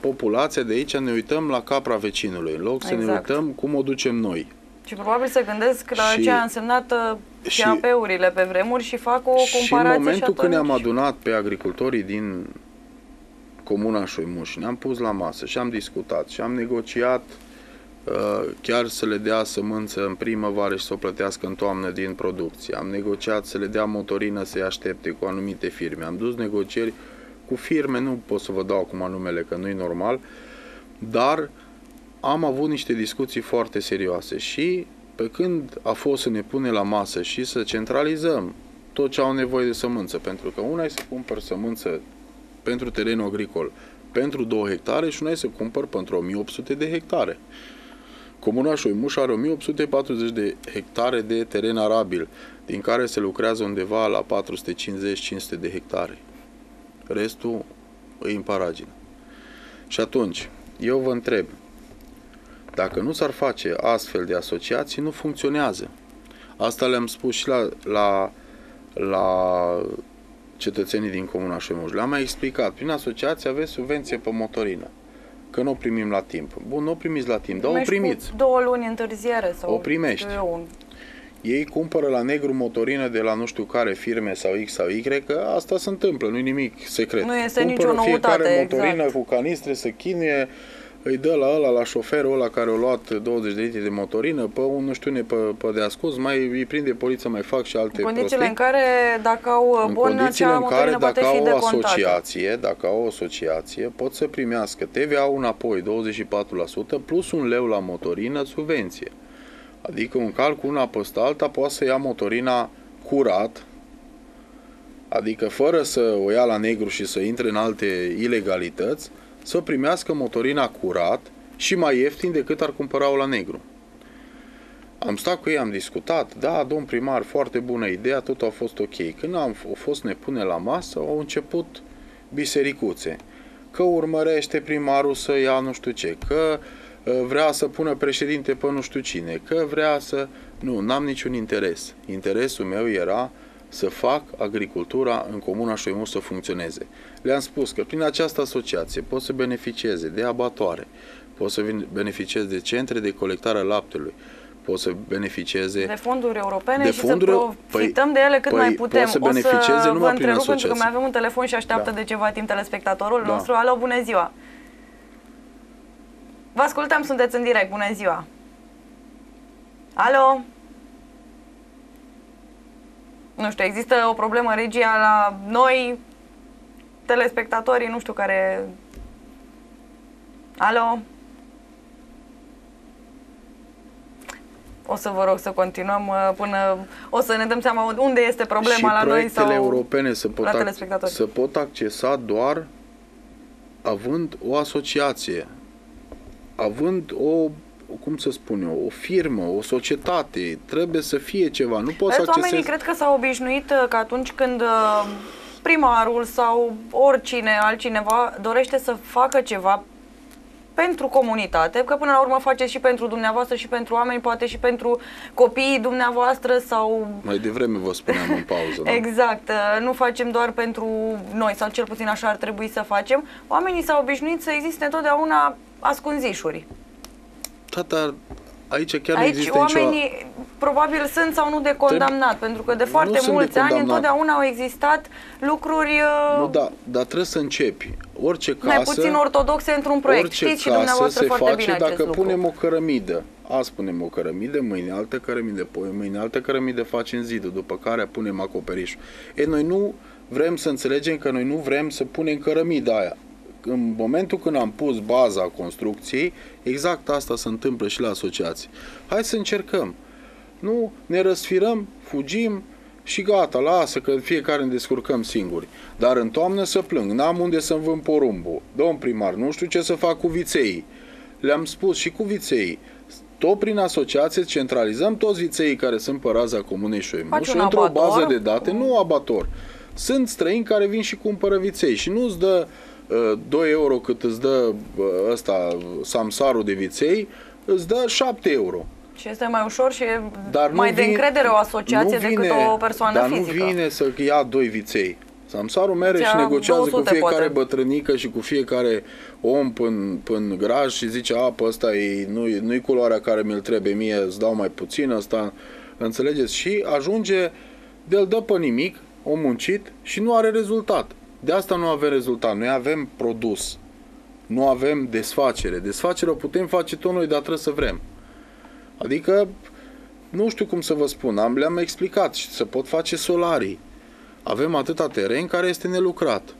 populația de aici ne uităm la capra vecinului, în loc să ne Exact. uităm cum o ducem noi. Și probabil se gândesc la Și- ce a însemnat uh, și- CAP-urile pe vremuri și fac o și în comparație momentul când ne-am atunci- adunat pe agricultorii din Comuna Șoimuș, ne-am pus la masă și am discutat și am negociat uh, chiar să le dea sămânță în primăvară și să o plătească în toamnă din producție. Am negociat să le dea motorină să-i aștepte cu anumite firme. Am dus negocieri cu firme, nu pot să vă dau acum numele că nu-i normal, dar am avut niște discuții foarte serioase și pe când a fost să ne pune la masă și să centralizăm tot ce au nevoie de sămânță, pentru că una e să cumpăr sămânță pentru terenul agricol pentru 2 hectare și una e să cumpăr pentru 1800 de hectare. Comuna Șoimuș are 1840 de hectare de teren arabil, din care se lucrează undeva la 450-500 de hectare. Restul e în paragină. Și atunci, eu vă întreb, dacă nu s-ar face astfel de asociații, nu funcționează. Asta le-am spus și la, la, la cetățenii din Comuna Șemuș. Le-am mai explicat. Prin asociație aveți subvenție pe motorină. Că nu o primim la timp. Bun, nu o primiți la timp, dar o Primești cu primiți. două luni întârziere sau... O primești. știu Eu, un... Ei cumpără la negru motorină de la nu știu care firme sau X sau Y, că asta se întâmplă, nu-i nimic secret. Nu este cumpără nicio fiecare noutate, motorină exact. cu canistre să chinie, îi dă la ăla, la șoferul ăla care a luat 20 de litri de motorină, pe un nu știu ne pe, pe de ascuns, mai îi prinde poliția, mai fac și alte În condițiile prostii. în care dacă au În bon, condițiile acea în care motorină poate dacă fi au o decontată. asociație, dacă au o asociație, pot să primească TVA înapoi 24% plus un leu la motorină subvenție. Adică un calcul una peste alta poate să ia motorina curat, adică fără să o ia la negru și să intre în alte ilegalități, să primească motorina curat și mai ieftin decât ar cumpăra-o la negru. Am stat cu ei, am discutat, da, domn primar, foarte bună idee, tot a fost ok. Când am f- au fost nepune la masă, au început bisericuțe. Că urmărește primarul să ia nu știu ce, că uh, vrea să pună președinte pe nu știu cine, că vrea să... Nu, n-am niciun interes. Interesul meu era să fac agricultura în comuna Șoimur să funcționeze. Le-am spus că prin această asociație pot să beneficieze de abatoare, pot să vin- beneficieze de centre de colectare a laptelui, pot să beneficieze de fonduri europene De și fonduri- să profităm de ele cât păi, mai putem. pot să beneficieze o să numai vă prin întrerup pentru că asociații. mai avem un telefon și așteaptă Da. de ceva timp telespectatorul Da. nostru. Alo, bună ziua! Vă ascultăm, sunteți în direct. Bună ziua! Alo? Nu știu, există o problemă regia la noi, telespectatorii, nu știu care... Alo? O să vă rog să continuăm uh, până o să ne dăm seama unde este problema și la noi proiectele sau europene se pot, la ac- telespectatori. se pot accesa doar având o asociație, având o cum să spun eu, o firmă, o societate, trebuie să fie ceva, nu poți să Vedeți, oamenii accesezi... cred că s-au obișnuit uh, că atunci când uh, primarul sau oricine altcineva dorește să facă ceva pentru comunitate, că până la urmă faceți și pentru dumneavoastră și pentru oameni, poate și pentru copiii dumneavoastră sau Mai devreme vă spuneam în pauză, [LAUGHS] da? Exact, uh, nu facem doar pentru noi sau cel puțin așa ar trebui să facem. Oamenii s-au obișnuit să existe întotdeauna ascunzișuri. Da, dar aici chiar nu Aici există oamenii nicio... probabil sunt sau nu de condamnat, pentru că de foarte sunt de mulți ani condamnat. întotdeauna au existat lucruri uh, Nu, da, dar trebuie să începi. Orice casă... mai puțin ortodoxe într-un proiect. Orice Știți și casă dumneavoastră se foarte face bine dacă acest lucru. punem o cărămidă. Azi punem o cărămidă, mâine altă cărămidă, poi mâine altă cărămidă facem zidul, după care punem acoperișul. E, noi nu vrem să înțelegem că noi nu vrem să punem cărămida aia. În momentul când am pus baza construcției, exact asta se întâmplă și la asociații. Hai să încercăm. Nu ne răsfirăm, fugim și gata, lasă că fiecare ne descurcăm singuri. Dar în toamnă să plâng, n-am unde să-mi vând porumbul. Domn primar, nu știu ce să fac cu viței. Le-am spus și cu viței. Tot prin asociație centralizăm toți viței care sunt pe raza comunei Șoimuș Faci un într-o abator. bază de date, nu abator. Sunt străini care vin și cumpără viței și nu îți dă uh, 2 euro cât îți dă uh, ăsta samsarul de viței, îți dă 7 euro. Și este mai ușor și e Dar mai nu de vine- încredere o asociație nu decât o persoană dar fizică. nu vine să ia doi viței. Samsarul mere Ți-a și negociază cu 200 fiecare poate. bătrânică și cu fiecare om până, până graj și zice, a, pe ăsta e, nu, nu-i culoarea care mi-l trebuie mie, îți dau mai puțin, ăsta, înțelegeți? Și ajunge, de-l dă pe nimic, o muncit și nu are rezultat. De asta nu avem rezultat. Noi avem produs. Nu avem desfacere. Desfacere o putem face tot noi, dar trebuie să vrem. Adică, nu știu cum să vă spun, am, le-am explicat și se pot face solarii. Avem atâta teren care este nelucrat.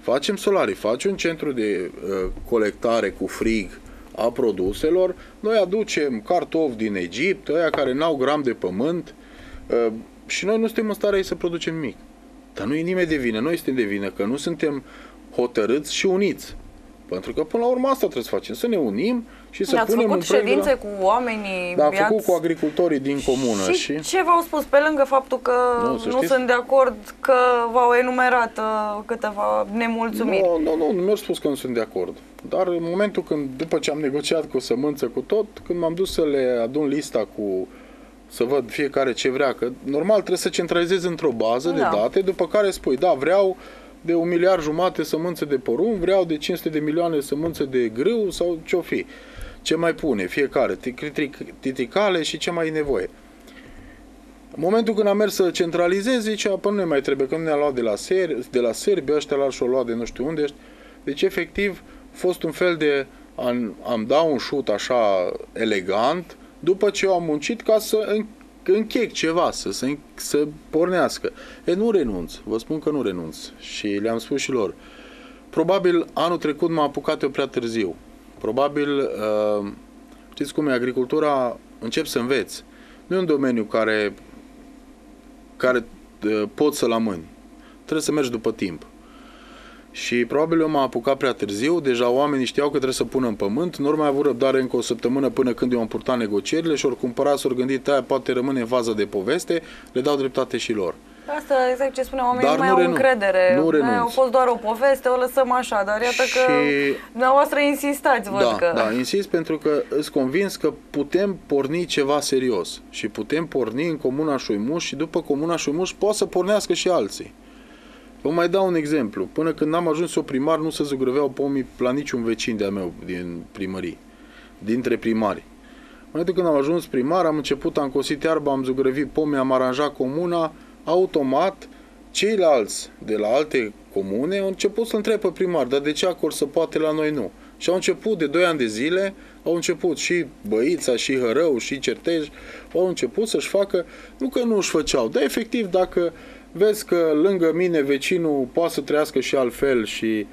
Facem solarii, faci un centru de uh, colectare cu frig a produselor, noi aducem cartofi din Egipt, ăia care n-au gram de pământ uh, și noi nu suntem în stare să producem nimic. Dar nu e nimeni de vină, noi suntem de vină că nu suntem hotărâți și uniți. Pentru că până la urmă asta trebuie să facem, să ne unim și să Ați punem făcut în proiect de la- ședințe cu oamenii? Da, am i-ați- făcut cu agricultorii din comună și, și... ce v-au spus pe lângă faptul că Nu, nu, să știți- sunt de acord că v-au enumerat uh, câteva nemulțumiri? Nu, nu, nu, nu mi-au spus că nu sunt de acord. Dar în momentul când, după ce am negociat cu sămânță, cu tot, când m-am dus să le adun lista cu să văd fiecare ce vrea, că normal trebuie să centralizezi într-o bază de Da. date, după care spui, da, vreau de un miliard jumate sămânță de porumb, vreau de 500 de milioane sămânță de grâu sau ce-o fi. Ce mai pune fiecare, titric- titicale și ce mai e nevoie. În momentul când am mers să centralizez, zicea, păi nu ne mai trebuie, că nu ne-a luat de la, Ser- de la Serbia, ăștia l-au și-o luat de nu știu unde. Deci, efectiv, a fost un fel de, am, am dat un șut așa elegant, după ce eu am muncit ca să în- închec ceva, să, să, să pornească. E, nu renunț, vă spun că nu renunț. Și le-am spus și lor. Probabil anul trecut m-a apucat eu prea târziu. Probabil, uh, știți cum e, agricultura, încep să înveți. Nu e un domeniu care, care uh, poți să-l amâni. Trebuie să mergi după timp. Și probabil eu m-am apucat prea târziu, deja oamenii știau că trebuie să pună în pământ, nu ori mai avut răbdare încă o săptămână până când eu am purtat negocierile și ori cumpărat, s-ori gândit, aia poate rămâne în fază de poveste, le dau dreptate și lor. Asta exact ce spuneam, oamenii Dar nu mai nu au renunț. încredere. Nu Mai renunț. au fost doar o poveste, o lăsăm așa, dar iată că Și- dumneavoastră insistați, văd Da, că... da, insist pentru că îți convins că putem porni ceva serios și putem porni în Comuna Șoimuș și după Comuna Șoimuș poate să pornească și alții. Vă mai dau un exemplu. Până când n-am ajuns eu primar, nu se zugrăveau pomii la niciun vecin de-a meu din primării, dintre primari. În momentul când am ajuns primar, am început, am cosit iarba, am zugrăvit pomii, am aranjat comuna, automat, ceilalți de la alte comune au început să întrebe pe primar, dar de ce acord să poate la noi nu? Și au început de 2 ani de zile, au început și Băița, și Hărău, și Certej, au început să-și facă, nu că nu își făceau, dar efectiv dacă vezi că lângă mine vecinul poate să trăiască și altfel și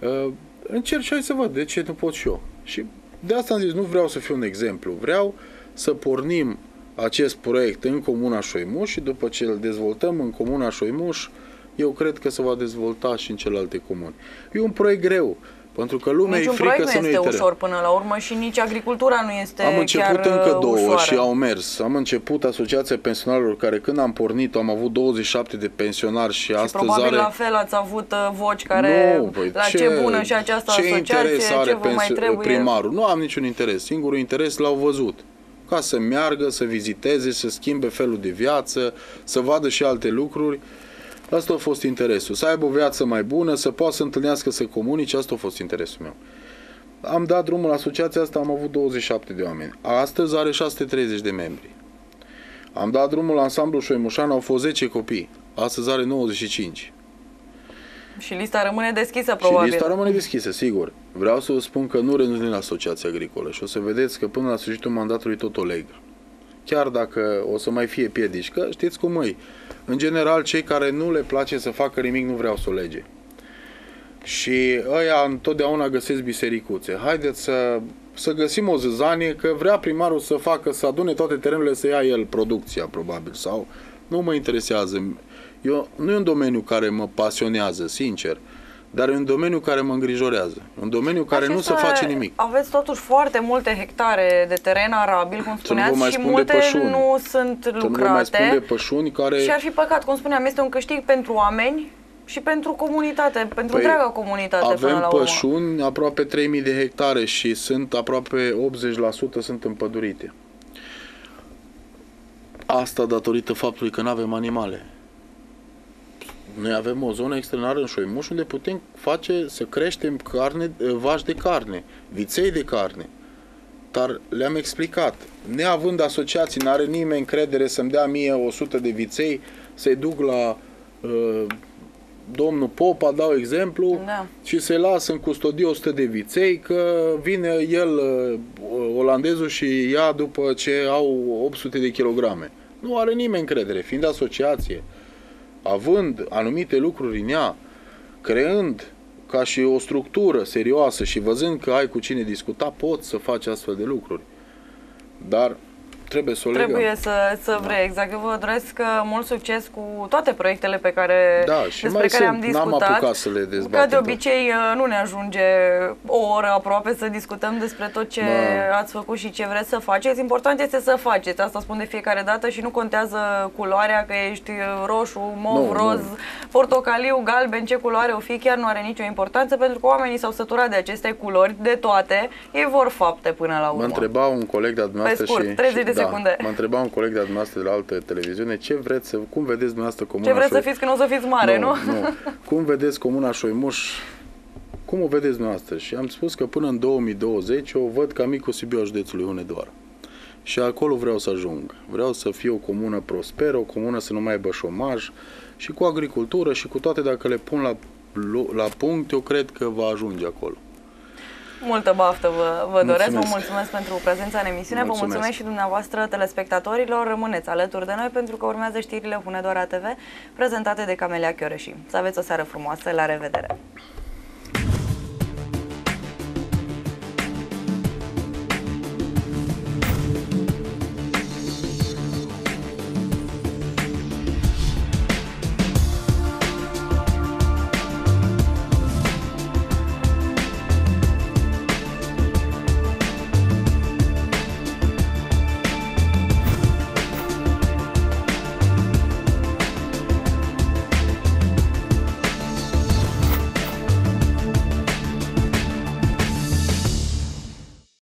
uh, încerc și hai să văd de ce nu pot și eu. Și de asta am zis, nu vreau să fiu un exemplu, vreau să pornim acest proiect în Comuna Șoimuș și după ce îl dezvoltăm în Comuna Șoimuș, eu cred că se va dezvolta și în celelalte comuni. E un proiect greu, pentru că lumea Niciun e frică proiect să nu nu este iei teren. ușor până la urmă și nici agricultura nu este Am început chiar încă uh, două ușoară. și au mers. Am început Asociația Pensionarilor, care când am pornit am avut 27 de pensionari și, Și astăzi probabil are... la fel ați avut uh, voci care nu, păi la ce, bună și această ce asociație, interes ce are vă mai pensi- trebuie. primarul? Nu am niciun interes. Singurul interes l-au văzut. Ca să meargă, să viziteze, să schimbe felul de viață, să vadă și alte lucruri. Asta a fost interesul. Să aibă o viață mai bună, să poată să întâlnească, să comunice. Asta a fost interesul meu. Am dat drumul la asociația asta, am avut 27 de oameni. Astăzi are 630 de membri. Am dat drumul la ansamblu Șoimușan, au fost 10 copii. Astăzi are 95. Și lista rămâne deschisă, Și probabil. lista rămâne deschisă, sigur. Vreau să vă spun că nu renunț la Asociația Agricolă și o să vedeți că până la sfârșitul mandatului tot o leg. Chiar dacă o să mai fie piedici, că știți cum e. În general, cei care nu le place să facă nimic nu vreau să o lege. Și ăia întotdeauna găsesc bisericuțe. Haideți să, să găsim o zăzanie că vrea primarul să facă, să adune toate terenurile, să ia el producția, probabil. Sau nu mă interesează. Eu, nu e un domeniu care mă pasionează, sincer. Dar e un domeniu care mă îngrijorează. Un domeniu care nu se Acesta- face nimic. Aveți totuși foarte multe hectare de teren arabil, cum nu vă spuneați, mai și spun de multe pășuni. nu sunt Să nu vă mai spun de lucrate. pășuni care... Și ar fi păcat, cum spuneam, este un câștig pentru oameni și pentru comunitate, pentru Păi, întreaga comunitate până Avem la urmă. pășuni aproape 3000 de hectare și sunt aproape 80% sunt împădurite. Asta datorită faptului că nu avem animale. Noi avem o zonă externară în Șoimuș unde putem face să creștem carne, vaci de carne, viței de carne. Dar le-am explicat. Neavând asociații, n-are nimeni încredere să-mi dea mie 100 de viței, să-i duc la uh, domnul Popa, dau exemplu, Da. și se lasă în custodie 100 de viței că vine el, uh, olandezul, și ia după ce au 800 de kilograme. Nu are nimeni încredere, fiind asociație, având anumite lucruri în ea, creând ca și o structură serioasă și văzând că ai cu cine discuta, poți să faci astfel de lucruri. Dar Trebuie să o legăm. Trebuie să, să vrei, exact. Eu vă doresc uh, mult succes cu toate proiectele pe care, Da, și despre mai care am sunt, n-am discutat. apucat să le Ca dezbatem de toate. obicei uh, nu ne ajunge o oră aproape să discutăm despre tot ce Da. ați făcut și ce vreți să faceți. Important este să faceți, asta spun de fiecare dată și nu contează culoarea, că ești uh, roșu, mov, Nu, roz, nu. portocaliu, galben, ce culoare o fi, chiar nu are nicio importanță pentru că oamenii s-au săturat de aceste culori, de toate, ei vor fapte până la urmă. Mă întreba un coleg de-a dumneavoastră Pe scurt, și, 30 de și, secunde. Da, mă întreba un coleg de-a dumneavoastră de la altă televiziune ce vreți să, cum vedeți dumneavoastră comuna Ce vreți să Șoi- fiți când o să fiți mare, nu? nu, nu. Cum vedeți comuna Șoimuș? Cum o vedeți dumneavoastră? Și am spus că până în 2020 o văd ca micul Sibiu al județului Hunedoara. Și acolo vreau să ajung. Vreau să fie o comună prosperă, o comună să nu mai aibă șomaj și cu agricultură și cu toate dacă le pun la, la punct, eu cred că va ajunge acolo. Multă baftă vă, vă doresc, vă Mulțumesc. mulțumesc pentru prezența în emisiune, vă Mulțumesc. mulțumesc și dumneavoastră telespectatorilor, rămâneți alături de noi pentru că urmează știrile Hunedoara TV prezentate de Camelia Chioreși. Să aveți o seară frumoasă, la revedere!